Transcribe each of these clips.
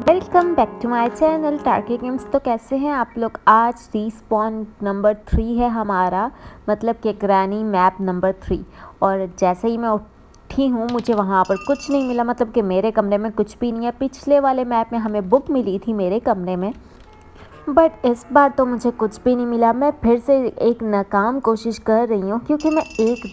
Welcome back to my channel टार्की games तो कैसे हैं आप लोग? आज रीस्पॉन नंबर थ्री है हमारा मतलब कि ग्रैनी मैप नंबर थ्री और जैसे ही मैं उठी हूँ, मुझे वहाँ पर कुछ नहीं मिला मतलब कि मेरे कमरे में कुछ भी नहीं है। पिछले वाले मैप में हमें बुक मिली थी मेरे कमरे में बट इस बार तो मुझे कुछ भी नहीं मिला। मैं फिर से एक नाकाम कोशिश कर रही हूँ, क्योंकि मैं एक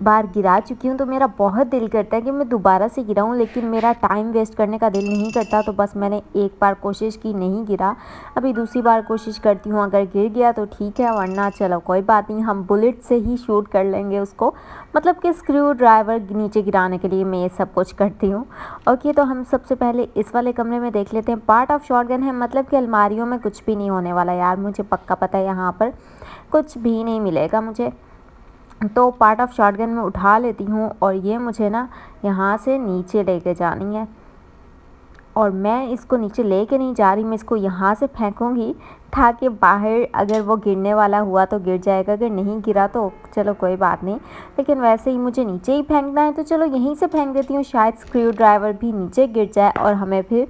बार गिरा चुकी हूँ तो मेरा बहुत दिल करता है कि मैं दोबारा से गिराऊँ, लेकिन मेरा टाइम वेस्ट करने का दिल नहीं करता तो बस मैंने एक बार कोशिश की नहीं गिरा। अभी दूसरी बार कोशिश करती हूँ, अगर गिर गया तो ठीक है, वरना चलो कोई बात नहीं, हम बुलेट से ही शूट कर लेंगे उसको। मतलब कि स्क्रू ड्राइवर नीचे गिराने के लिए मैं ये सब कुछ करती हूँ। ओके तो हम सबसे पहले इस वाले कमरे में देख लेते हैं। पार्ट ऑफ़ शॉर्ट है मतलब कि अलमारियों में कुछ भी नहीं होने वाला यार, मुझे पक्का पता है यहाँ पर कुछ भी नहीं मिलेगा मुझे। तो पार्ट ऑफ़ शॉटगन में उठा लेती हूँ और ये मुझे ना यहाँ से नीचे लेके जानी है। और मैं इसको नीचे लेके नहीं जा रही, मैं इसको यहाँ से फेंकूँगी ताकि बाहर अगर वो गिरने वाला हुआ तो गिर जाएगा, अगर नहीं गिरा तो चलो कोई बात नहीं। लेकिन वैसे ही मुझे नीचे ही फेंकना है तो चलो यहीं से फेंक देती हूँ, शायद स्क्रू ड्राइवर भी नीचे गिर जाए और हमें फिर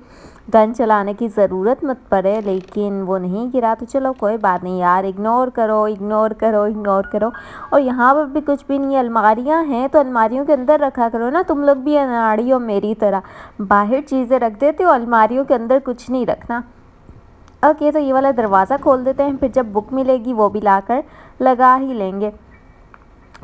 गन चलाने की ज़रूरत मत पड़े, लेकिन वो नहीं गिरा तो चलो कोई बात नहीं यार इग्नोर करो इग्नोर करो इग्नोर करो। और यहाँ पर भी कुछ भी नहीं, अलमारियाँ हैं तो अलमारियों के अंदर रखा करो ना, तुम लोग भी अनाड़ी हो मेरी तरह। बाहर चीज़ें रख देते हो, अलमारियों के अंदर कुछ नहीं रखना। ओके तो ये वाला दरवाज़ा खोल देते हैं, फिर जब बुक मिलेगी वो भी लाकर लगा ही लेंगे।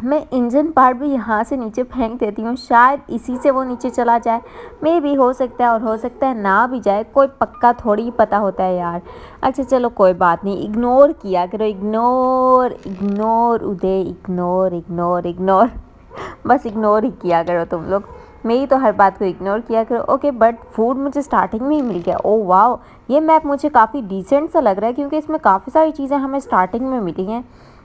मैं इंजन पार्ट भी यहाँ से नीचे फेंक देती हूँ शायद इसी से वो नीचे चला जाए। मे भी हो सकता है और हो सकता है ना भी जाए कोई पक्का थोड़ी पता होता है यार। अच्छा चलो कोई बात नहीं इग्नोर किया करो ignore ignore Uday ignore ignore ignore बस इग्नोर ही किया करो तुम लोग। मेरी तो हर बात को इग्नोर किया करो। ओके बट फ़ूड मुझे स्टार्टिंग में ही मिल गया। ओ oh, वाह ये मैप मुझे काफ़ी डिसेंट सा लग रहा है क्योंकि इसमें काफ़ी सारी चीज़ें हमें स्टार्टिंग में मिली हैं।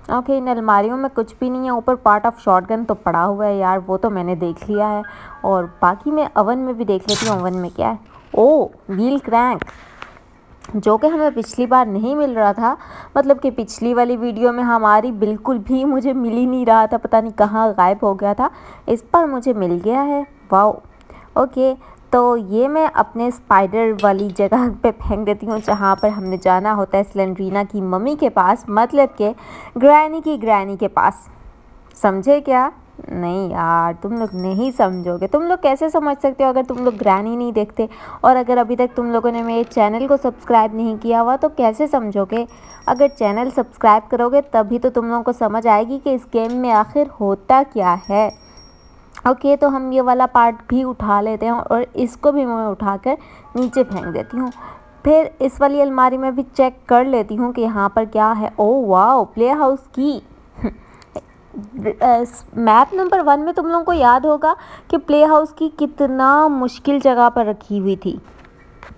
ओके इन अलमारियों में कुछ भी नहीं है। ऊपर पार्ट ऑफ़ शॉटगन तो पड़ा हुआ है यार, वो तो मैंने देख लिया है। और बाकी मैं अवन में भी देख लेती हूँ अवन में क्या है। ओ व्हील क्रैंक जो कि हमें पिछली बार नहीं मिल रहा था मतलब कि पिछली वाली वीडियो में हमारी बिल्कुल भी मुझे मिल ही नहीं रहा था, पता नहीं कहाँ गायब हो गया था। इस पर मुझे मिल गया है। वाओ ओके तो ये मैं अपने स्पाइडर वाली जगह पे फेंक देती हूँ, जहाँ पर हमने जाना होता है सिलेंड्रीना की मम्मी के पास मतलब के ग्रैनी की ग्रैनी के पास। समझे क्या? नहीं यार, तुम लोग नहीं समझोगे। तुम लोग कैसे समझ सकते हो अगर तुम लोग ग्रैनी नहीं देखते? और अगर अभी तक तुम लोगों ने मेरे चैनल को सब्सक्राइब नहीं किया हुआ तो कैसे समझोगे? अगर चैनल सब्सक्राइब करोगे, तभी तो तुम लोगों को समझ आएगी कि इस गेम में आखिर होता क्या है। ओके तो हम ये वाला पार्ट भी उठा लेते हैं और इसको भी मैं उठाकर नीचे फेंक देती हूँ। फिर इस वाली अलमारी में भी चेक कर लेती हूँ कि यहाँ पर क्या है। ओ वाओ प्ले हाउस की मैप नंबर वन में तुम लोगों को याद होगा कि प्ले हाउस की कितना मुश्किल जगह पर रखी हुई थी।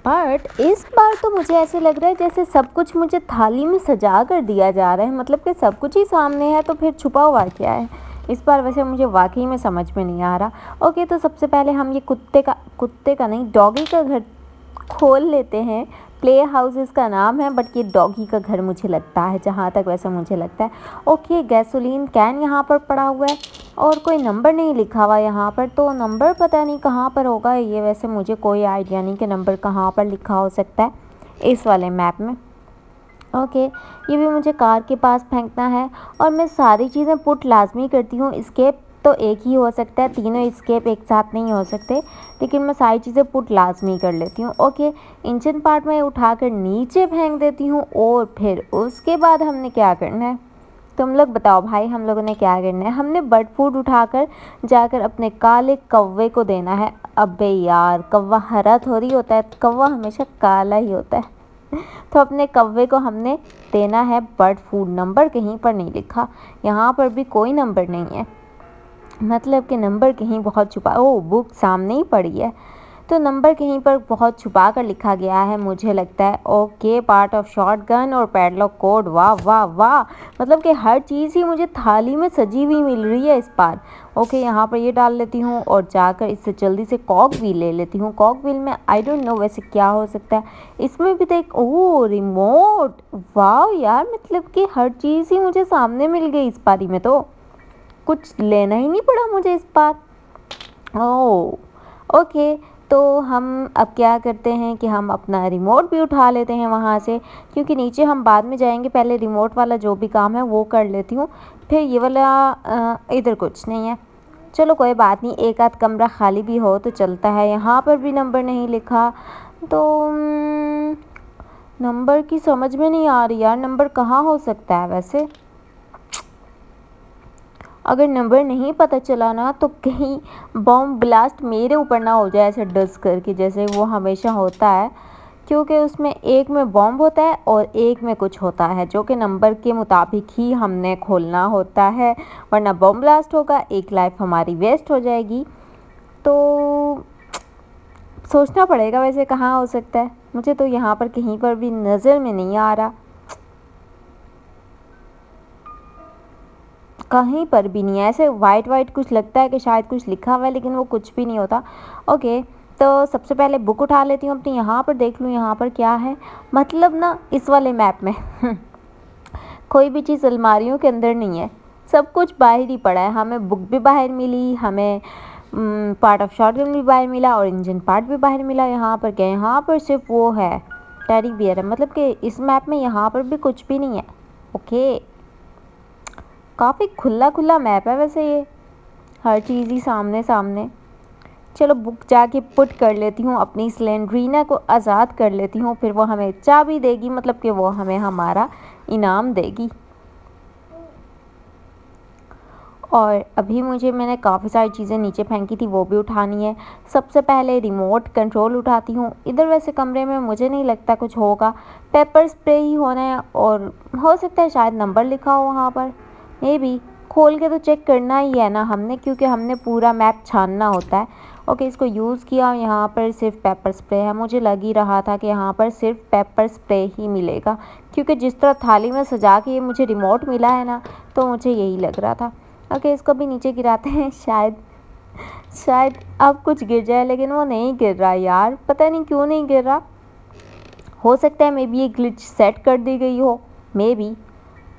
बट इस बार तो मुझे ऐसे लग रहा है जैसे सब कुछ मुझे थाली में सजा कर दिया जा रहा है। मतलब कि सब कुछ ही सामने है तो फिर छुपा हुआ क्या है? इस बार वैसे मुझे वाकई में समझ में नहीं आ रहा। ओके तो सबसे पहले हम ये कुत्ते का कुत्ते का नहीं, डॉगी का घर खोल लेते हैं। प्ले हाउस इसका नाम है बट ये डॉगी का घर मुझे लगता है, जहाँ तक वैसे मुझे लगता है। ओके गैसोलीन कैन यहाँ पर पड़ा हुआ है, और कोई नंबर नहीं लिखा हुआ यहाँ पर तो नंबर पता नहीं कहाँ पर होगा। ये वैसे मुझे कोई आइडिया नहीं कि नंबर कहाँ पर लिखा हो सकता है, इस वाले मैप में। ओके, ये भी मुझे कार के पास फेंकना है और मैं सारी चीज़ें पुट लाजमी करती हूँ स्केप तो एक ही हो सकता है, तीनों स्केप एक साथ नहीं हो सकते, लेकिन मैं सारी चीज़ें पुट लाजमी कर लेती हूँ। ओके इंजन पार्ट में उठाकर नीचे फेंक देती हूँ और फिर उसके बाद हमने क्या करना है? तुम लोग बताओ भाई, हम लोगों ने क्या करना है? हमने बर्ड फ़ूड उठाकर जाकर अपने काले कौवे को देना है। अबे यार, कौवा हरा थोड़ी होता है, कौवा हमेशा काला ही होता है। तो अपने कव्वे को हमने देना है बर्ड फ़ूड नंबर, कहीं पर नहीं लिखा। यहाँ पर भी कोई नंबर नहीं है। मतलब कि नंबर कहीं बहुत छुपा ओ बुक सामने ही पड़ी है। तो नंबर कहीं पर बहुत छुपा कर लिखा गया है, मुझे लगता है। Okay part of shotgun और पैडलॉक कोड वाह वाह वाह। मतलब कि हर चीज़ ही मुझे थाली में सजी हुई मिल रही है इस बार। ओके, यहाँ पर ये डाल लेती हूँ और जाकर इससे जल्दी से कॉक व्हील ले लेती हूँ। कॉक व्हील में आई डोंट नो वैसे क्या हो सकता है। इसमें भी देख ओ रिमोट वाह, यार मतलब कि हर चीज़ ही मुझे सामने मिल गई इस पारी में तो। कुछ लेना ही नहीं पड़ा मुझे इस बार। ओ ओके तो हम अब क्या करते हैं कि हम अपना रिमोट भी उठा लेते हैं वहाँ से, क्योंकि नीचे हम बाद में जाएँगे, पहले रिमोट वाला जो भी काम है वो कर लेती हूँ, फिर ये वाला इधर कुछ नहीं है। चलो कोई बात नहीं, एक आध कमरा खाली भी हो तो चलता है। यहाँ पर भी नंबर नहीं लिखा तो नंबर की समझ में नहीं आ रही यार नंबर कहाँ हो सकता है वैसे? अगर नंबर नहीं पता चला ना तो कहीं बॉम्ब ब्लास्ट मेरे ऊपर ना हो जाए, ऐसे डस करके, जैसे वो हमेशा होता है। क्योंकि उसमें एक में बॉम्ब होता है और एक में कुछ होता है, जो कि नंबर के मुताबिक ही हमने खोलना होता है। वरना बॉम्ब ब्लास्ट होगा, एक लाइफ हमारी वेस्ट हो जाएगी। तो सोचना पड़ेगा वैसे कहाँ हो सकता है। मुझे तो यहाँ पर कहीं पर भी नज़र में नहीं आ रहा। कहीं पर भी नहीं है। ऐसे वाइट वाइट कुछ लगता है कि शायद कुछ लिखा हुआ है, लेकिन वो कुछ भी नहीं होता। ओके तो सबसे पहले बुक उठा लेती हूँ, अपनी यहाँ पर देख लूँ यहाँ पर क्या है। मतलब ना, इस वाले मैप में। कोई भी चीज़ अलमारियों के अंदर नहीं है। सब कुछ बाहर ही पड़ा है। हमें बुक भी बाहर मिली, हमें पार्ट ऑफ़ शॉर्ट भी बाहर मिला और इंजन पार्ट भी बाहर मिला। यहाँ पर क्या यहाँ पर सिर्फ़ वो है। टेरी बियर है। मतलब कि इस मैप में यहाँ पर भी कुछ भी नहीं है। ओके काफ़ी खुला खुला मैप है वैसे ये। हर चीज़ ही सामने सामने। चलो बुक जाके पुट कर लेती हूँ अपनी सिलेंड्रीना को आज़ाद कर लेती हूँ, फिर वो हमें चाबी देगी मतलब कि वो हमें हमारा इनाम देगी। और अभी मुझे, मैंने काफ़ी सारी चीज़ें नीचे फेंकी थी, वो भी उठानी है। सबसे पहले रिमोट कंट्रोल उठाती हूँ। इधर वैसे कमरे में मुझे नहीं लगता कुछ होगा। पेपर स्प्रे ही होना है, और हो सकता है शायद नंबर लिखा हो वहाँ पर। मे बी खोल के तो चेक करना ही है ना हमने, क्योंकि हमने पूरा मैप छानना होता है। ओके इसको यूज़ किया यहाँ पर सिर्फ़ पेपर स्प्रे है। मुझे लग ही रहा था कि यहाँ पर सिर्फ़ पेपर स्प्रे ही मिलेगा, क्योंकि जिस तरह थाली में सजा के ये मुझे रिमोट मिला है ना तो मुझे यही लग रहा था। ओके इसको भी नीचे गिराते हैं, शायद शायद अब कुछ गिर जाए, लेकिन वो नहीं गिर रहा यार। पता नहीं क्यों नहीं गिर रहा। हो सकता है मे बी ये ग्लिच सेट कर दी गई हो मे बी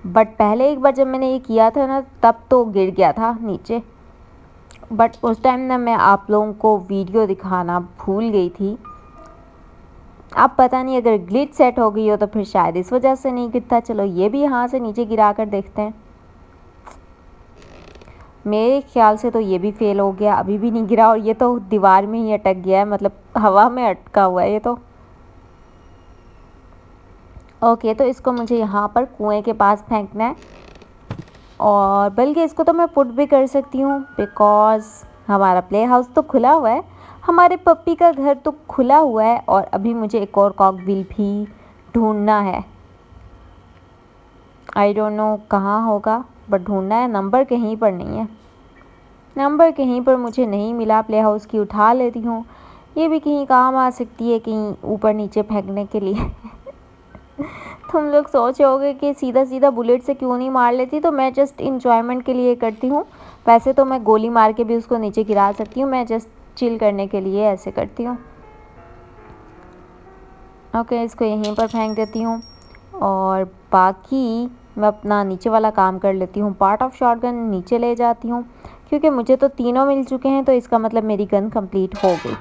बट पहले एक बार जब मैंने ये किया था ना, तब तो गिर गया था नीचे। बट उस टाइम ना मैं आप लोगों को वीडियो दिखाना भूल गई थी। अब पता नहीं, अगर ग्लिच सेट हो गई हो तो फिर शायद इस वजह से नहीं गिरता। चलो ये भी यहाँ से नीचे गिरा कर देखते हैं। मेरे ख्याल से तो ये भी फेल हो गया। अभी भी नहीं गिरा और ये तो दीवार में ही अटक गया है। मतलब हवा में अटका हुआ है ये तो। ओके तो इसको मुझे यहाँ पर कुएँ के पास फेंकना है। और बल्कि इसको तो मैं पुट भी कर सकती हूँ बिकॉज़ हमारा प्ले हाउस तो खुला हुआ है। हमारे पप्पी का घर तो खुला हुआ है और अभी मुझे एक और कॉक बिल भी ढूंढना है। आई डोंट नो कहाँ होगा बट ढूंढना है। नंबर कहीं पर नहीं है। नंबर कहीं पर मुझे नहीं मिला। प्ले हाउस की उठा लेती हूँ। ये भी कहीं काम आ सकती है, कहीं ऊपर नीचे फेंकने के लिए। तुम लोग सोच होगे कि सीधा सीधा बुलेट से क्यों नहीं मार लेती? तो मैं जस्ट इंजॉयमेंट के लिए करती हूँ। वैसे तो मैं गोली मार के भी उसको नीचे गिरा सकती हूँ। मैं जस्ट चिल करने के लिए ऐसे करती हूँ। ओके इसको यहीं पर फेंक देती हूँ। और बाकी मैं अपना नीचे वाला काम कर लेती हूँ। पार्ट ऑफ़ शॉटगन नीचे ले जाती हूँ। क्योंकि मुझे तो तीनों मिल चुके हैं तो इसका मतलब मेरी गन कंप्लीट हो गई।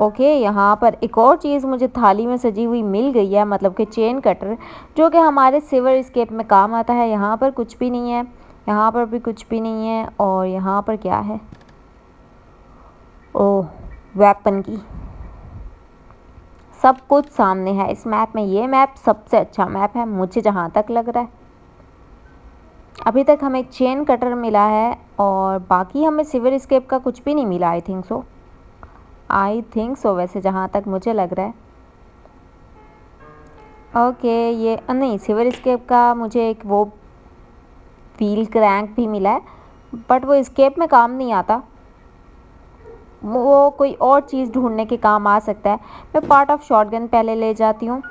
ओके, यहाँ पर एक और चीज़ मुझे थाली में सजी हुई मिल गई है मतलब कि चेन कटर, जो कि हमारे सिवर स्केप में काम आता है। यहाँ पर कुछ भी नहीं है, यहाँ पर भी कुछ भी नहीं है, और यहाँ पर क्या है? ओह वेपन की। सब कुछ सामने है इस मैप में। ये मैप सबसे अच्छा मैप है, मुझे जहाँ तक लग रहा है। अभी तक हमें चेन कटर मिला है, और बाकी हमें सिवर स्केप का कुछ भी नहीं मिला I think so I think so वैसे जहाँ तक मुझे लग रहा है। ओके okay, ये नहीं सिवर स्केप का मुझे एक वो व्हील क्रैंक भी मिला है बट वो स्केप में काम नहीं आता। वो कोई और चीज़ ढूँढने के काम आ सकता है। मैं पार्ट ऑफ़ शॉटगन पहले ले जाती हूँ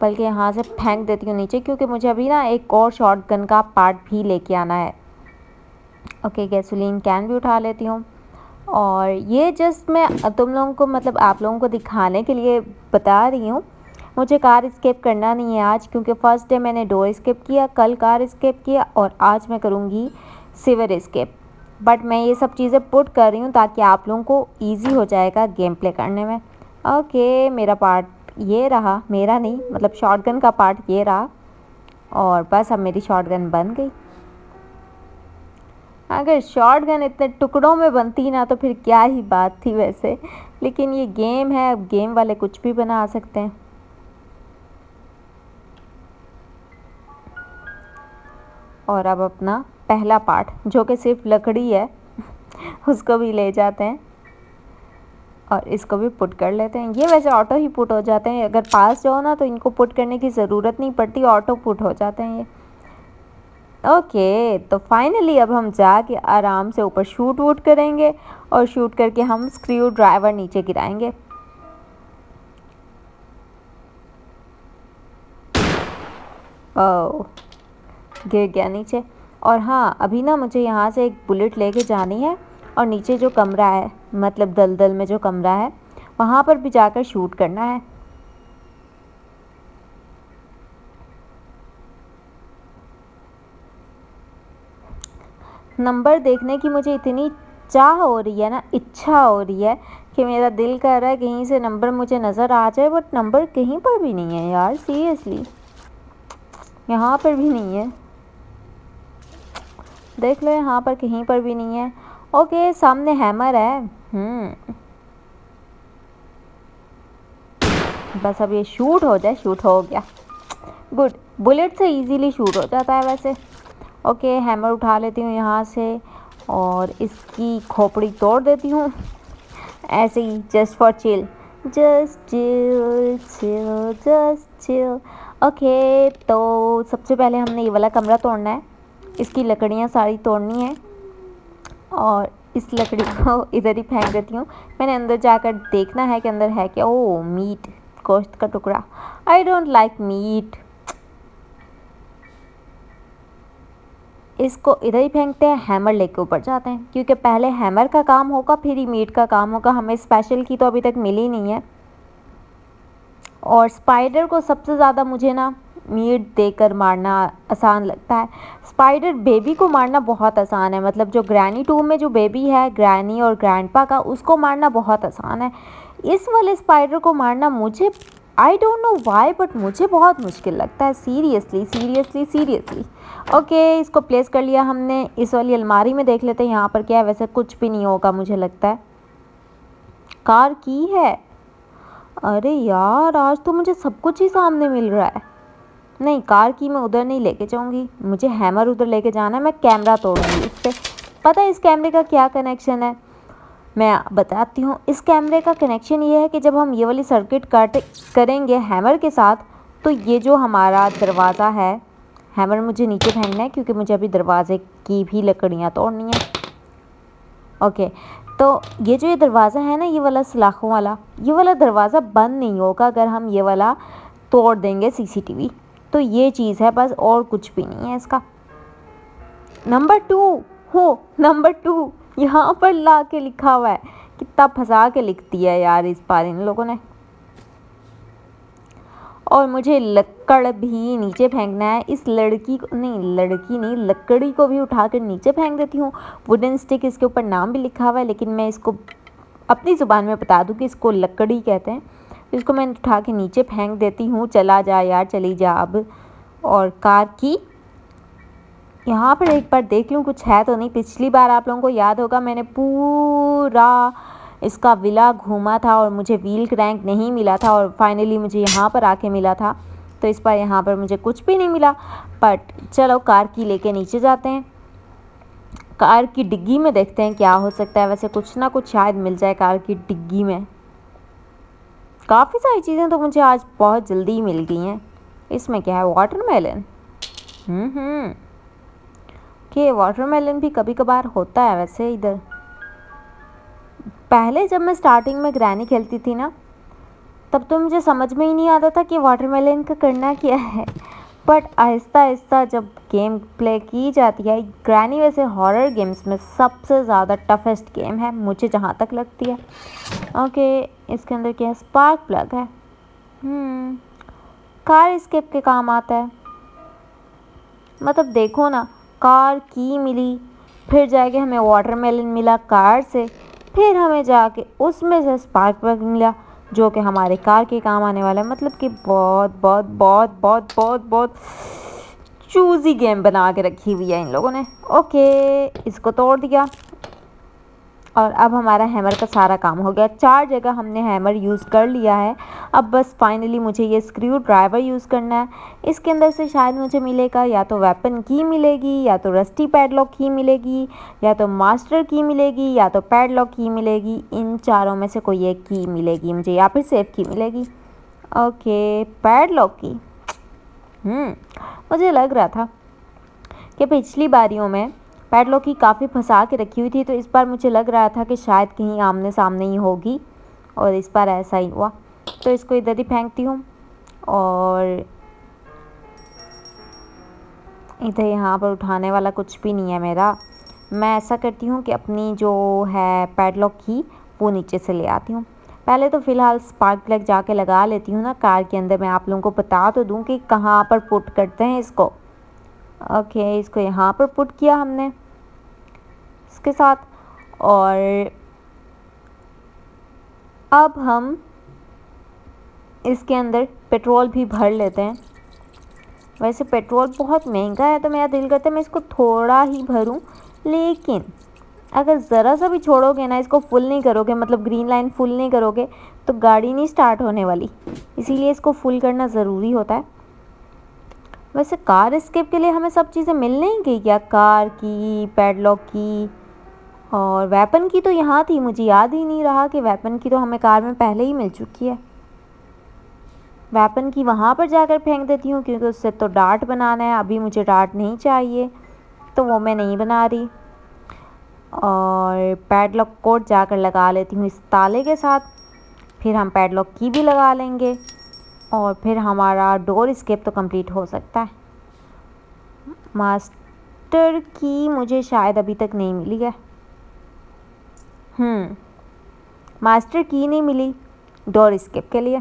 बल्कि यहाँ से फेंक देती हूँ नीचे क्योंकि मुझे अभी ना एक और शॉटगन का पार्ट भी लेके आना है। ओके गैसोलीन कैन भी उठा लेती हूँ। और ये जस्ट मैं तुम लोगों को मतलब आप लोगों को दिखाने के लिए बता रही हूँ। मुझे कार स्केप करना नहीं है आज क्योंकि फ़र्स्ट डे मैंने डोर स्केप किया, कल कार स्केप किया और आज मैं करूँगी सिवर स्केप बट मैं ये सब चीज़ें पुट कर रही हूँ ताकि आप लोगों को ईजी हो जाएगा गेम प्ले करने में। ओके मेरा पार्ट ये रहा, मेरा नहीं मतलब शॉटगन का पार्ट ये रहा और बस अब मेरी शॉटगन बन गई। अगर शॉटगन इतने टुकड़ों में बनती ना तो फिर क्या ही बात थी वैसे। लेकिन ये गेम है, अब गेम वाले कुछ भी बना सकते हैं। और अब अपना पहला पार्ट, जो कि सिर्फ़ लकड़ी है, उसको भी ले जाते हैं। और इसको भी पुट कर लेते हैं। ये वैसे ऑटो ही पुट हो जाते हैं। अगर पास जाओ ना तो इनको पुट करने की ज़रूरत नहीं पड़ती, ऑटो पुट हो जाते हैं ये। ओके तो फाइनली अब हम जाके आराम से ऊपर शूट वूट करेंगे और शूट करके हम स्क्रू ड्राइवर नीचे गिराएँगे। ओ गिर गया नीचे। और हाँ अभी ना मुझे यहाँ से एक बुलेट लेके जानी है और नीचे जो कमरा है मतलब दलदल में जो कमरा है, वहाँ पर भी जाकर शूट करना है। नंबर देखने की मुझे इतनी चाह हो रही है ना, इच्छा हो रही है कि मेरा दिल कर रहा है कहीं से नंबर मुझे नज़र आ जाए, बट नंबर कहीं पर भी नहीं है यार सीरियसली यहाँ पर भी नहीं है. देख लो, यहाँ पर कहीं पर भी नहीं है. ओके, सामने हैमर है. हम्म. बस अब ये शूट हो जाए शूट हो गया. गुड बुलेट से इजीली शूट हो जाता है वैसे. ओके हैमर उठा लेती हूँ यहाँ से और इसकी खोपड़ी तोड़ देती हूँ। ऐसे ही just for chill just chill chill just chill okay तो सबसे पहले हमने ये वाला कमरा तोड़ना है। इसकी लकड़ियाँ सारी तोड़नी है और इस लकड़ी को इधर ही फेंक देती हूँ। मैंने अंदर जाकर देखना है कि अंदर है क्या। ओ मीट, गोश्त का टुकड़ा। आई डोंट लाइक मीट इसको इधर ही फेंकते हैं हैमर लेके ऊपर जाते हैं। क्योंकि पहले हैमर का काम होगा, फिर ही मीट का काम होगा। हमें स्पेशल की तो अभी तक मिली नहीं है। और स्पाइडर को सबसे ज़्यादा मुझे ना मीट देकर मारना आसान लगता है। स्पाइडर बेबी को मारना बहुत आसान है। मतलब जो ग्रैनी टू में जो बेबी है ग्रैनी और ग्रैंडपा का, उसको मारना बहुत आसान है। इस वाले स्पाइडर को मारना मुझे I don't know why but मुझे बहुत मुश्किल लगता है। सीरियसली सीरियसली सीरियसली ओके, इसको प्लेस कर लिया हमने। इस वाली अलमारी में देख लेते हैं, यहाँ पर क्या है? वैसे कुछ भी नहीं होगा, मुझे लगता है। कार की है? अरे यार, आज तो मुझे सब कुछ ही सामने मिल रहा है। नहीं, कार की मैं उधर नहीं लेके जाऊँगी। मुझे हैमर उधर लेके जाना है, मैं कैमरा तोड़ूँगी इससे। पता है इस कैमरे का क्या कनेक्शन है? मैं बताती हूँ, इस कैमरे का कनेक्शन ये है कि जब हम ये वाली सर्किट कट करेंगे हैमर के साथ तो ये जो हमारा दरवाज़ा है हैमर मुझे नीचे फेंकना है क्योंकि मुझे अभी दरवाजे की भी लकड़ियाँ तोड़नी है। ओके तो ये जो ये दरवाज़ा है ना, ये वाला सलाखों वाला, ये वाला दरवाज़ा बंद नहीं होगा अगर हम ये वाला तोड़ देंगे सीसीटीवी तो ये चीज़ है, बस और कुछ भी नहीं है इसका। नंबर टू हो नंबर टू यहाँ पर ला के लिखा हुआ है। कितना फंसा के लिखती है यार इस बार इन लोगों ने। और मुझे लकड़ भी नीचे फेंकना है। इस लड़की को, नहीं, लड़की नहीं, लकड़ी को भी उठा कर नीचे फेंक देती हूँ। वुडन स्टिक इसके ऊपर नाम भी लिखा हुआ है, लेकिन मैं इसको अपनी ज़ुबान में बता दूँ कि इसको लकड़ी कहते हैं। इसको मैं उठा के नीचे फेंक देती हूँ। चला जा यार, चली जा अब। और कार की, यहाँ पर एक बार देख लूँ, कुछ है तो नहीं। पिछली बार आप लोगों को याद होगा, मैंने पूरा इसका विला घूमा था और मुझे व्हील क्रैंक नहीं मिला था और फाइनली मुझे यहाँ पर आके मिला था। तो इस बार यहाँ पर मुझे कुछ भी नहीं मिला बट चलो कार की लेके नीचे जाते हैं। कार की डिग्गी में देखते हैं क्या हो सकता है। वैसे कुछ ना कुछ शायद मिल जाए कार की डिग्गी में। काफ़ी सारी चीज़ें तो मुझे आज बहुत जल्दी ही मिल गई हैं। इसमें क्या है? Watermelon hmm hmm. कि वाटरमेलन भी कभी कभार होता है वैसे इधर। पहले जब मैं स्टार्टिंग में ग्रैनी खेलती थी ना तब तो मुझे समझ में ही नहीं आता था कि वाटरमेलन का करना क्या है। बट आहिस्ता आहिस्ता जब गेम प्ले की जाती है ग्रैनी वैसे हॉरर गेम्स में सबसे ज़्यादा टफेस्ट गेम है मुझे जहाँ तक लगती है। ओके okay, इसके अंदर क्या है? स्पार्क प्लग है। कार स्केप के काम आता है। मतलब देखो ना कार की मिली फिर जाके हमें वाटरमेलन मिला कार से। फिर हमें जाके उसमें से स्पार्क प्लग मिला, जो कि हमारे कार के काम आने वाला है। मतलब कि बहुत बहुत बहुत बहुत बहुत बहुत चूज़ी गेम बना के रखी हुई है इन लोगों ने। ओके इसको तोड़ दिया। और अब हमारा हैमर का सारा काम हो गया। चार जगह हमने हैमर यूज़ कर लिया है। अब बस फाइनली मुझे ये स्क्रू ड्राइवर यूज़ करना है। इसके अंदर से शायद मुझे मिलेगा या तो वेपन की मिलेगी, या तो रस्टी पैडलॉक की मिलेगी, या तो मास्टर की मिलेगी, या तो पैडलॉक की मिलेगी। इन चारों में से कोई एक की मिलेगी मुझे, या फिर सेफ़ की मिलेगी। ओके पैडलॉक की मुझे लग रहा था कि पिछली बारियों में पैडलॉक की काफ़ी फंसा के रखी हुई थी तो इस बार मुझे लग रहा था कि शायद कहीं आमने सामने ही होगी, और इस बार ऐसा ही हुआ। तो इसको इधर ही फेंकती हूँ, और इधर यहाँ पर उठाने वाला कुछ भी नहीं है मेरा। मैं ऐसा करती हूँ कि अपनी जो है पैडलॉक की, वो नीचे से ले आती हूँ। पहले तो फ़िलहाल स्पार्क प्लग जाके लगा लेती हूँ ना, कार के अंदर मैं आप लोगों को बता तो दूँ कि कहाँ पर पुट करते हैं इसको। ओके, इसको यहाँ पर पुट किया हमने। इसके साथ। और अब हम इसके अंदर पेट्रोल भी भर लेते हैं। वैसे पेट्रोल बहुत महँगा है तो मेरा दिल करता है मैं इसको थोड़ा ही भरूं, लेकिन अगर ज़रा सा भी छोड़ोगे ना, इसको फुल नहीं करोगे मतलब ग्रीन लाइन फुल नहीं करोगे तो गाड़ी नहीं स्टार्ट होने वाली। इसीलिए इसको फुल करना ज़रूरी होता है। वैसे कार स्केप के लिए हमें सब चीज़ें मिल नहीं गई क्या? कार की पैडलॉक की और वेपन की तो यहाँ थी, मुझे याद ही नहीं रहा कि वेपन की तो हमें कार में पहले ही मिल चुकी है। वेपन की वहाँ पर जाकर फेंक देती हूँ, क्योंकि उससे तो डार्ट बनाना है, अभी मुझे डार्ट नहीं चाहिए तो वो मैं नहीं बना रही। और पैडलॉक कोड जाकर लगा लेती हूँ इस ताले के साथ, फिर हम पैडलॉक की भी लगा लेंगे, और फिर हमारा डोर स्केप तो कंप्लीट हो सकता है। मास्टर की मुझे शायद अभी तक नहीं मिली है। मास्टर की नहीं मिली। डोर स्केप के लिए।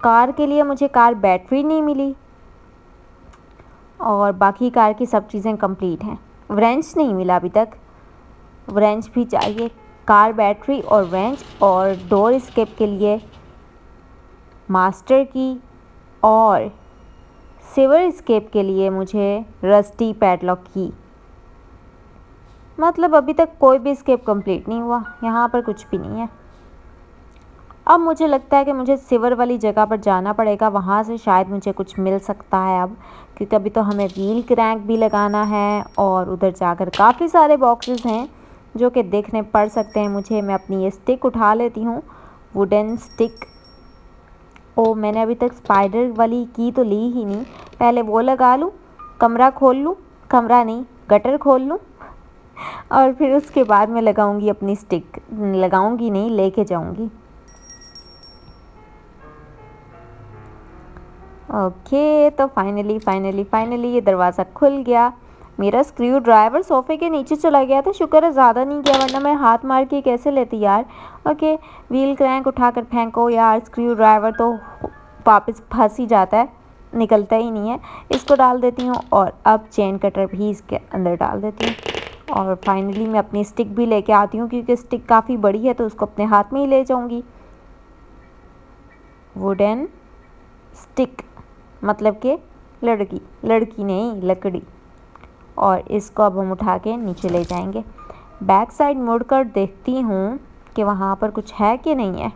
कार के लिए मुझे कार बैटरी नहीं मिली। और बाकी कार की सब चीज़ें कंप्लीट हैं। व्रेंच नहीं मिला अभी तक। व्रेंच भी चाहिए। कार बैटरी और व्रेंच और डोर स्केप के लिए मास्टर की और सिवर स्केप के लिए मुझे रस्टी पैडलॉक की मतलब अभी तक कोई भी स्केप कंप्लीट नहीं हुआ, यहाँ पर कुछ भी नहीं है। अब मुझे लगता है कि मुझे सिवर वाली जगह पर जाना पड़ेगा, वहाँ से शायद मुझे कुछ मिल सकता है अब, क्योंकि अभी तो हमें व्हील क्रैंक भी लगाना है और उधर जाकर काफ़ी सारे बॉक्सेस हैं, जो कि देखने पड़ सकते हैं मुझे। मैं अपनी ये स्टिक उठा लेती हूँ वुडन स्टिक ओ, मैंने अभी तक स्पाइडर वाली की तो ली ही नहीं। पहले वो लगा लूँ, कमरा खोल लूँ, कमरा नहीं गटर खोल लूँ और फिर उसके बाद मैं लगाऊँगी अपनी स्टिक लगाऊँगी नहीं, लेके जाऊँगी। ओके तो फाइनली फाइनली फाइनली ये दरवाज़ा खुल गया। मेरा स्क्रू ड्राइवर सोफ़े के नीचे चला गया था। शुक्र है, ज़्यादा नहीं गया वरना मैं हाथ मार के कैसे लेती यार। ओके व्हील क्रैंक उठाकर फेंको यार स्क्रू ड्राइवर तो वापस फंस ही जाता है, निकलता ही नहीं है। इसको डाल देती हूँ और अब चेन कटर भी इसके अंदर डाल देती हूँ। और फाइनली मैं अपनी स्टिक भी लेके आती हूँ क्योंकि स्टिक काफ़ी बड़ी है तो उसको अपने हाथ में ही ले जाऊँगी। वुडन स्टिक मतलब कि लड़की लड़की नहीं, लकड़ी। और इसको अब हम उठा के नीचे ले जाएँगे। बैक साइड मुड़कर देखती हूँ कि वहाँ पर कुछ है कि नहीं है।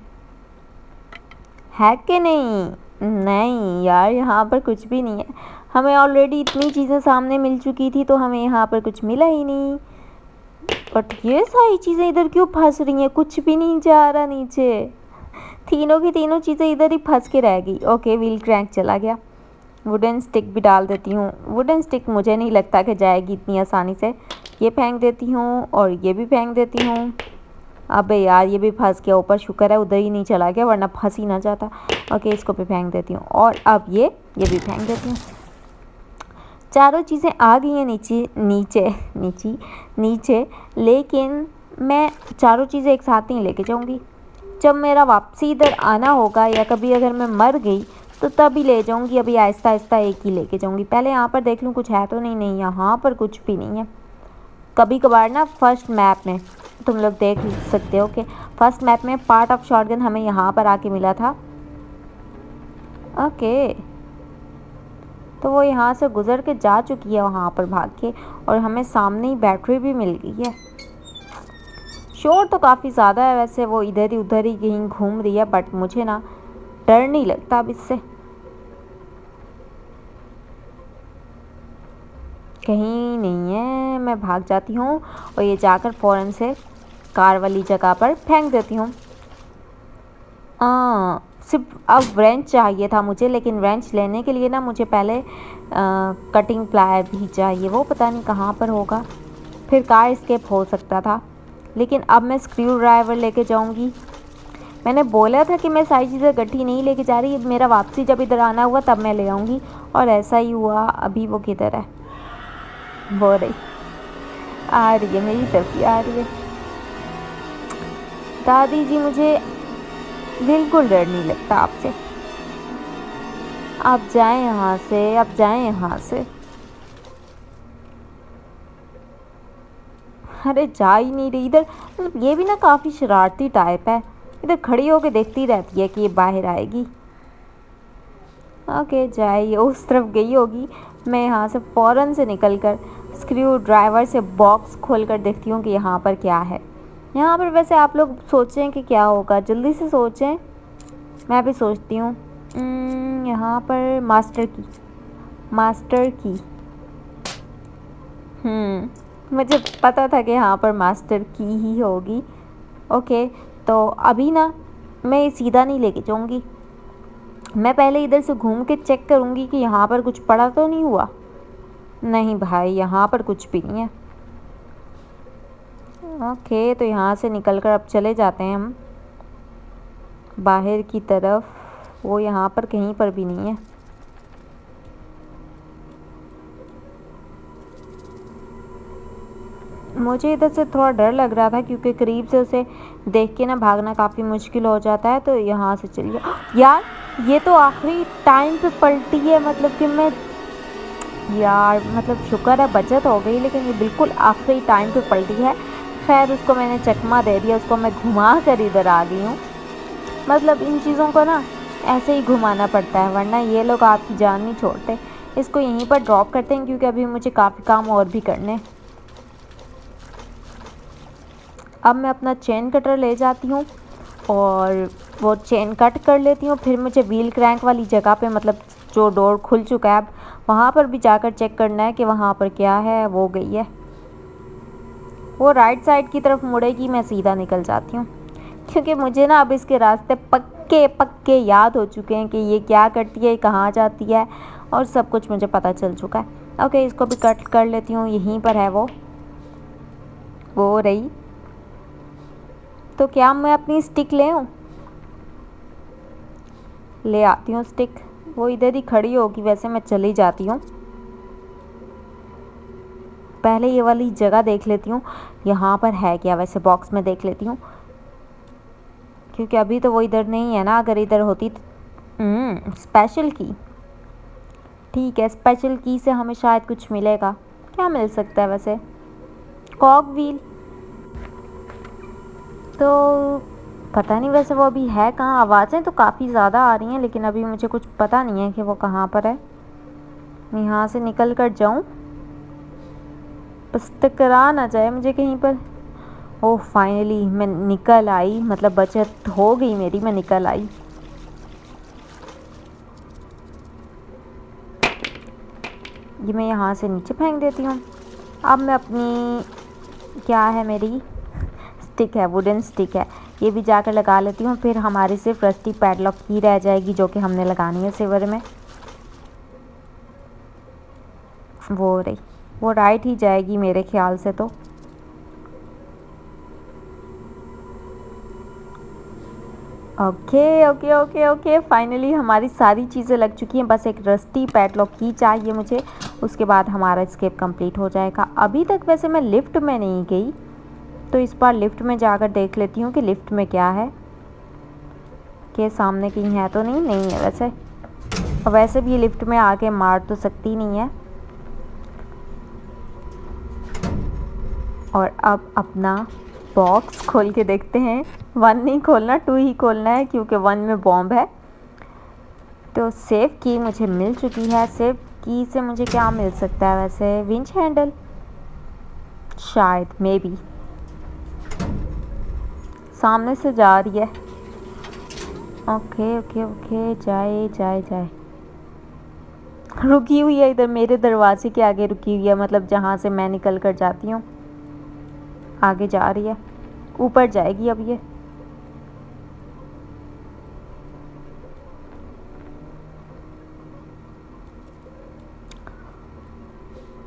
है कि नहीं? नहीं यार, यहाँ पर कुछ भी नहीं है। हमें ऑलरेडी इतनी चीज़ें सामने मिल चुकी थी तो हमें यहाँ पर कुछ मिला ही नहीं। बट ये सारी चीज़ें इधर क्यों फंस रही हैं? कुछ भी नहीं जा रहा नीचे। तीनों की तीनों चीज़ें इधर ही फंस के रह गई। ओके व्हील क्रैंक चला गया। वुडन स्टिक भी डाल देती हूँ। वुडन स्टिक मुझे नहीं लगता कि जाएगी इतनी आसानी से। ये फेंक देती हूँ और ये भी फेंक देती हूँ। अबे यार, ये भी फंस गया, ऊपर शुक्र है, उधर ही नहीं चला गया, वरना फंस ही ना जाता। ओके, इसको भी फेंक देती हूँ। और अब ये ये भी फेंक देती हूँ। चारों चीज़ें आ गई हैं नीचे नीचे नीचे नीचे, लेकिन मैं चारों चीज़ें एक साथ नहीं लेके जाऊँगी। जब मेरा वापसी इधर आना होगा, या कभी अगर मैं मर गई तो तभी ले जाऊँगी। अभी आहिस्ता आहिस्ता एक ही लेके जाऊँगी। पहले यहाँ पर देख लूँ, कुछ है तो नहीं नहीं, यहाँ पर कुछ भी नहीं है। कभी कभार ना फ़र्स्ट मैप में तुम लोग देख सकते हो कि फ़र्स्ट मैप में पार्ट ऑफ़ शॉटगन हमें यहाँ पर आके मिला था। ओके तो वो यहाँ से गुज़र के जा चुकी है वहाँ पर भाग के और हमें सामने ही बैटरी भी मिल गई है। शोर तो काफ़ी ज़्यादा है वैसे वो इधर ही उधर ही कहीं घूम रही है बट मुझे ना डर नहीं लगता अब इससे। कहीं नहीं है। मैं भाग जाती हूँ और ये जाकर फ़ौरन से कार वाली जगह पर फेंक देती हूँ। सिर्फ़ अब रेंच चाहिए था मुझे लेकिन रेंच लेने के लिए ना मुझे पहले आ, कटिंग प्लायर भी चाहिए। वो पता नहीं कहाँ पर होगा। फिर कार स्केप हो सकता था। लेकिन अब मैं स्क्रू ड्राइवर लेके जाऊँगी। मैंने बोला था कि मैं सारी चीज़ें गड्ढी नहीं लेके जा रही। मेरा वापसी जब इधर आना हुआ तब मैं ले आऊँगी। और ऐसा ही हुआ। अभी वो किधर है? वो रही आ रही है मेरी तरफ़ आ रही है दादी जी, मुझे बिल्कुल डर नहीं लगता आपसे। आप जाएँ यहाँ से, आप जाएँ यहाँ से। अरे, जा ही नहीं रही इधर। मतलब ये भी ना काफ़ी शरारती टाइप है। इधर खड़ी होके देखती रहती है कि ये बाहर आएगी। ओके जाए उस तरफ़ गई होगी। मैं यहाँ से फ़ौरन से निकल कर स्क्रू ड्राइवर से बॉक्स खोल कर देखती हूँ कि यहाँ पर क्या है। यहाँ पर वैसे आप लोग सोचें कि क्या होगा। जल्दी से सोचें। मैं भी सोचती हूँ। यहाँ पर मास्टर की मास्टर की। हम्म मुझे पता था कि यहाँ पर मास्टर की ही होगी। ओके तो अभी ना मैं सीधा नहीं लेके जाऊँगी। मैं पहले इधर से घूम के चेक करूँगी कि यहाँ पर कुछ पड़ा तो नहीं हुआ। नहीं भाई, यहाँ पर कुछ भी नहीं है। ओके तो यहाँ से निकल कर अब चले जाते हैं हम। बाहर की तरफ़, वो यहाँ पर कहीं पर भी नहीं है। मुझे इधर से थोड़ा डर लग रहा था क्योंकि करीब से उसे देख के ना भागना काफ़ी मुश्किल हो जाता है तो यहाँ से चलिए। यार! ये तो आखिरी टाइम पे पलटी है मतलब कि मैं यार मतलब शुक्र है बचत हो गई, लेकिन ये बिल्कुल आखिरी टाइम पे पलटी है। खैर, उसको मैंने चकमा दे दिया, उसको मैं घुमा कर इधर आ गई हूँ। मतलब इन चीज़ों को ना ऐसे ही घुमाना पड़ता है, वरना ये लोग आपकी जान नहीं छोड़ते। इसको यहीं पर ड्रॉप करते हैं, क्योंकि अभी मुझे काफ़ी काम और भी करने अब मैं अपना चेन कटर ले जाती हूँ। और वो चेन कट कर लेती हूँ, फिर मुझे व्हील क्रैंक वाली जगह पे मतलब जो डोर खुल चुका है, अब वहाँ पर भी जाकर चेक करना है कि वहाँ पर क्या है, वो गई है। वो राइट साइड की तरफ़ मुड़ेगी, मैं सीधा निकल जाती हूँ। क्योंकि मुझे ना अब इसके रास्ते पक्के पक्के याद हो चुके हैं कि ये क्या करती है कहाँ जाती है, और सब कुछ मुझे पता चल चुका है। ओके इसको भी कट कर लेती हूँ, यहीं पर है वो। वो रही। तो क्या मैं अपनी स्टिक ले आऊँ? ले आती हूँ स्टिक वो इधर ही खड़ी होगी वैसे मैं चली जाती हूँ। पहले ये वाली जगह देख लेती हूँ। यहाँ पर है क्या? वैसे बॉक्स में देख लेती हूँ। क्योंकि अभी तो वो इधर नहीं है ना अगर इधर होती तो स्पेशल हम्म, की ठीक है स्पेशल की से हमें शायद कुछ मिलेगा। क्या मिल सकता है वैसे? कॉक व्हील तो पता नहीं वैसे वो अभी है कहाँ? आवाज़ें तो काफ़ी ज़्यादा आ रही हैं, लेकिन अभी मुझे कुछ पता नहीं है कि वो कहाँ पर है। मैं यहाँ से निकल कर जाऊँ। बस टकरा ना जाए मुझे कहीं पर। ओह फाइनली मैं निकल आई। मतलब बचत हो गई मेरी, मैं निकल आई। ये मैं यहाँ से नीचे फेंक देती हूँ। अब मैं अपनी, क्या है मेरी? स्टिक है वुडन स्टिक है। ये भी जाकर लगा लेती हूँ, फिर हमारी सिर्फ़ रस्टी पैडलॉक ही रह जाएगी जो कि हमने लगानी है सिवर में। वो रही, वो राइट ही जाएगी मेरे ख्याल से तो। Okay okay okay okay finally हमारी सारी चीज़ें लग चुकी हैं, बस एक रस्टी पैडलॉक की चाहिए मुझे, उसके बाद हमारा स्केप कंप्लीट हो जाएगा। अभी तक वैसे मैं लिफ्ट में नहीं गई तो इस बार लिफ्ट में जाकर देख लेती हूँ कि लिफ्ट में क्या है। के सामने कहीं है तो नहीं नहीं है वैसे। वैसे भी लिफ्ट में आके मार तो सकती नहीं है। और अब अपना बॉक्स खोल के देखते हैं। वन नहीं खोलना टू ही खोलना है, क्योंकि वन में बॉम्ब है। तो सेफ़ की मुझे मिल चुकी है। सेफ़ की से मुझे क्या मिल सकता है वैसे? विंच हैंडल शायद मे बी सामने से जा रही है। ओके ओके ओके, जाए जाए जाए। रुकी हुई है इधर, मेरे दरवाजे के आगे रुकी हुई है मतलब जहाँ से मैं निकल कर जाती हूँ। आगे जा रही है। ऊपर जाएगी अब ये।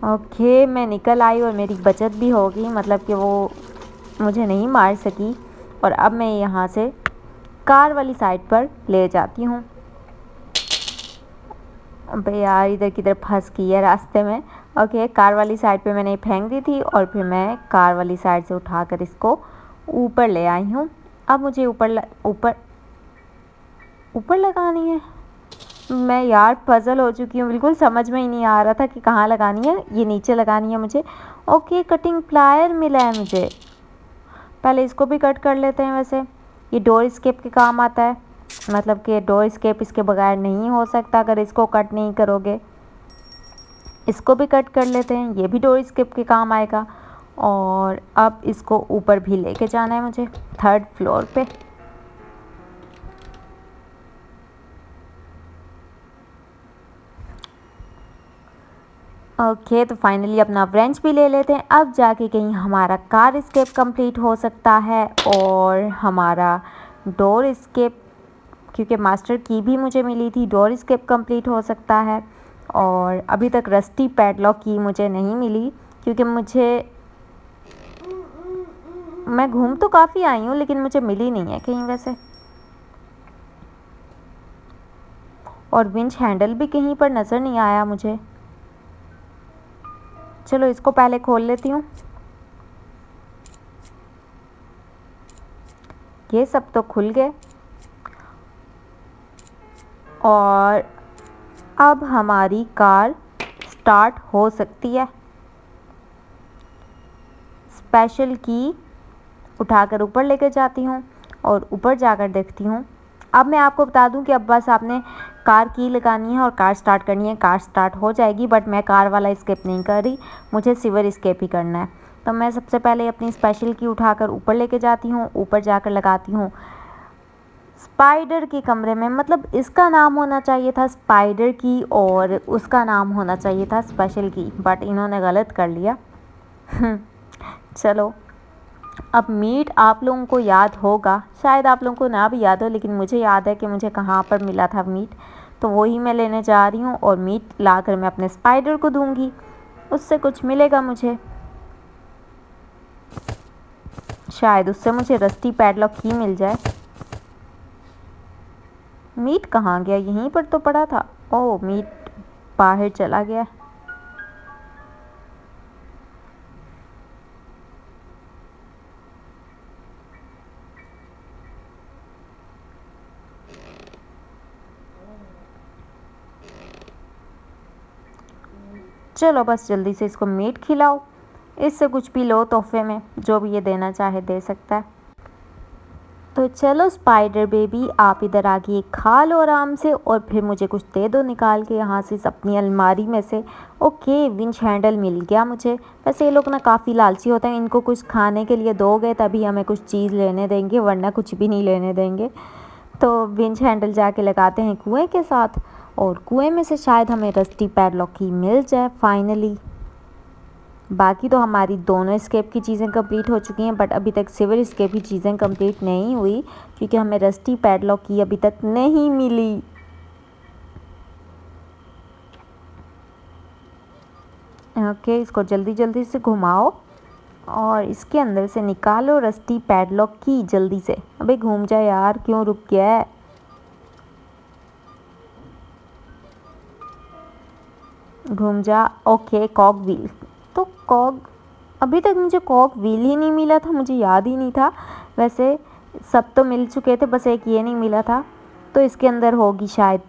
ओके, मैं निकल आई और मेरी बचत भी होगी मतलब कि वो मुझे नहीं मार सकी। और अब मैं यहाँ से कार वाली साइड पर ले जाती हूँ। अबे यार, इधर किधर फंस गई है रास्ते में। ओके कार वाली साइड पे मैंने फेंक दी थी और फिर मैं कार वाली साइड से उठाकर इसको ऊपर ले आई हूँ। अब मुझे ऊपर ऊपर ऊपर लगानी है। मैं यार पज़ल हो चुकी हूँ, बिल्कुल समझ में ही नहीं आ रहा था कि कहाँ लगानी है। ये नीचे लगानी है मुझे। ओके कटिंग प्लायर मिला है मुझे। पहले इसको भी कट कर लेते हैं वैसे। ये डोर स्केप के काम आता है। मतलब कि डोर स्केप इसके बगैर नहीं हो सकता अगर इसको कट नहीं करोगे। इसको भी कट कर लेते हैं। ये भी डोर स्केप के काम आएगा। और अब इसको ऊपर भी लेके जाना है मुझे। थर्ड फ्लोर पे। ओके तो फाइनली अपना ब्रेंच भी ले लेते हैं। अब जाके कहीं हमारा कार स्केप कंप्लीट हो सकता है और हमारा डोर स्केप क्योंकि मास्टर की भी मुझे मिली थी डोर स्केप कंप्लीट हो सकता है। और अभी तक रस्टी पैडलॉक की मुझे नहीं मिली, क्योंकि मुझे, मैं घूम तो काफ़ी आई हूँ, लेकिन मुझे मिली नहीं है कहीं वैसे। और विंच हैंडल भी कहीं पर नज़र नहीं आया मुझे। चलो इसको पहले खोल लेती हूँ। ये सब तो खुल गए। और अब हमारी कार स्टार्ट हो सकती है। स्पेशल की उठाकर ऊपर लेकर जाती हूँ और ऊपर जाकर देखती हूँ। अब मैं आपको बता दूँ कि अब बस आपने कार की लगानी है और कार स्टार्ट करनी है। कार स्टार्ट हो जाएगी बट मैं कार वाला स्केप नहीं कर रही। मुझे सिवर स्केप ही करना है। तो मैं सबसे पहले अपनी स्पेशल की उठाकर ऊपर लेके जाती हूँ, ऊपर जाकर लगाती हूँ। स्पाइडर के कमरे में मतलब इसका नाम होना चाहिए था स्पाइडर की और उसका नाम होना चाहिए था स्पेशल की बट इन्होंने गलत कर लिया। चलो, अब मीट आप लोगों को याद होगा। शायद आप लोगों को ना भी याद हो, लेकिन मुझे याद है कि मुझे कहाँ पर मिला था मीट तो वही मैं लेने जा रही हूँ और मीट ला कर मैं अपने स्पाइडर को दूँगी। उससे कुछ मिलेगा मुझे। शायद उससे मुझे रस्टी पैडलॉक ही मिल जाए। मीट कहाँ गया? यहीं पर तो पड़ा था। ओ मीट बाहर चला गया। चलो बस जल्दी से इसको मीट खिलाओ। इससे कुछ भी लो तोहफे में, जो भी ये देना चाहे दे सकता है। तो चलो स्पाइडर बेबी आप इधर आके खा लो आराम से और फिर मुझे कुछ दे दो निकाल के यहाँ से अपनी अलमारी में से। ओके विंच हैंडल मिल गया मुझे। वैसे ये लोग ना काफ़ी लालची होते हैं, इनको कुछ खाने के लिए दोगे तभी हमें कुछ चीज़ लेने देंगे, वरना कुछ भी नहीं लेने देंगे। तो विंच हैंडल जाके लगाते हैं कुएँ के साथ। और कुएँ में से शायद हमें रस्टी पैडलॉक ही मिल जाए फाइनली बाकी तो हमारी दोनों स्केप की चीज़ें कंप्लीट हो चुकी हैं बट अभी तक सिविल स्केप की चीज़ें कंप्लीट नहीं हुई क्योंकि हमें रस्टी पैडलॉक की अभी तक नहीं मिली। ओके okay, इसको जल्दी जल्दी से घुमाओ और इसके अंदर से निकालो रस्टी पैडलॉक की जल्दी से। अबे घूम जाए यार क्यों रुक गया है? घूम जा। Okay, cog wheel. तो कॉक, अभी तक मुझे कॉक व्हील ही नहीं मिला था, मुझे याद ही नहीं था। वैसे सब तो मिल चुके थे, बस एक ये नहीं मिला था। तो इसके अंदर होगी शायद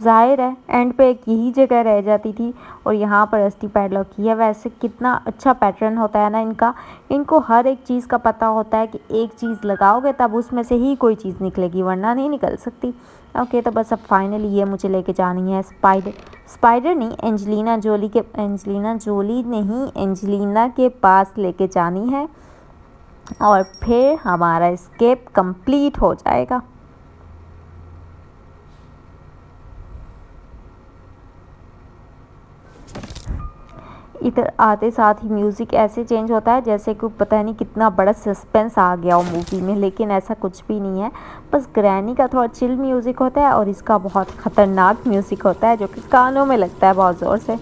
ज़ाहिर है एंड पे एक यही जगह रह जाती थी और यहाँ पर रस्टी पैडलॉक की है। वैसे कितना अच्छा पैटर्न होता है ना इनका। इनको हर एक चीज़ का पता होता है कि एक चीज़ लगाओगे तब उसमें से ही कोई चीज़ निकलेगी, वरना नहीं निकल सकती। ओके तो बस अब फाइनली ये मुझे लेके जानी है स्पाइडर स्पाइडर नहीं एंजलिना जोली के एंजलिना जोली नहीं एंजलिना के पास लेके जानी है। और फिर हमारा स्केप कंप्लीट हो जाएगा। इधर आते साथ ही म्यूज़िक ऐसे चेंज होता है जैसे कि पता नहीं कितना बड़ा सस्पेंस आ गया हो मूवी में, लेकिन ऐसा कुछ भी नहीं है। बस ग्रैनी का थोड़ा चिल म्यूज़िक होता है और इसका बहुत ख़तरनाक म्यूज़िक होता है जो कि कानों में लगता है बहुत ज़ोर से।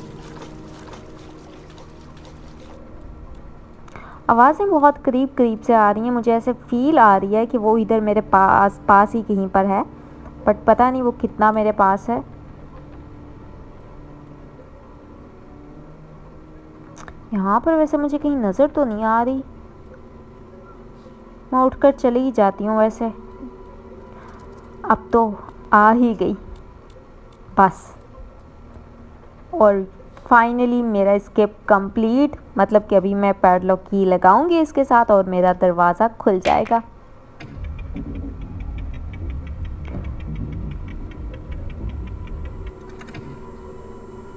आवाज़ें बहुत करीब करीब से आ रही हैं, मुझे ऐसे फील आ रही है कि वो इधर मेरे पास पास ही कहीं पर है बट पता नहीं वो कितना मेरे पास है। यहाँ पर वैसे मुझे कहीं नज़र तो नहीं आ रही। मैं उठकर चली ही जाती हूँ वैसे। अब तो आ ही गई। बस। और फाइनली मेरा स्केप कंप्लीट मतलब कि अभी मैं पैडलॉक की लगाऊँगी इसके साथ और मेरा दरवाज़ा खुल जाएगा।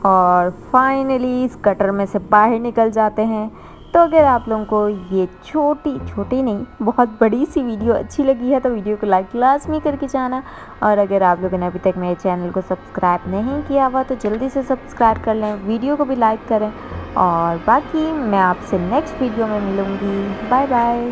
और फाइनली इस कटर में से बाहर निकल जाते हैं। तो अगर आप लोगों को ये छोटी छोटी नहीं, बहुत बड़ी सी वीडियो अच्छी लगी है तो वीडियो को लाइक लाजमी करके जाना। और अगर आप लोगों ने अभी तक मेरे चैनल को सब्सक्राइब नहीं किया हुआ तो जल्दी से सब्सक्राइब कर लें वीडियो को भी लाइक करें। और बाकी मैं आपसे नेक्स्ट वीडियो में मिलूँगी। Bye bye